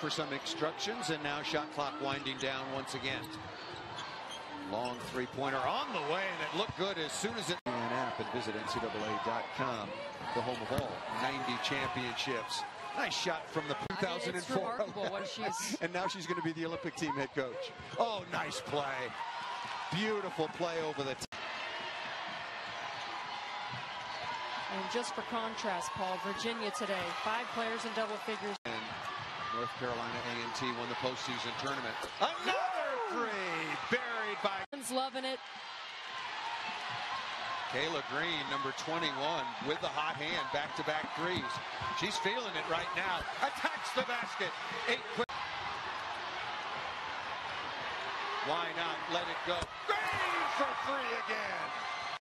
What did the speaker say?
for some instructions, and now shot clock winding down once again. Long three-pointer on the way, and it looked good as soon as it... An app and visit NCAA.com, the home of all 90 championships. Nice shot from the 2004. I mean, it's remarkable what she's... and now she's going to be the Olympic team head coach. Oh, nice play. Beautiful play over the top. And just for contrast, Paul, Virginia today, five players in double figures. And North Carolina A&T won the postseason tournament. Another three buried by loving it. Kala Green, number 21, with the hot hand, back-to-back -back threes. She's feeling it right now. Attacks the basket. Eight quick. Why not let it go? Green for three again.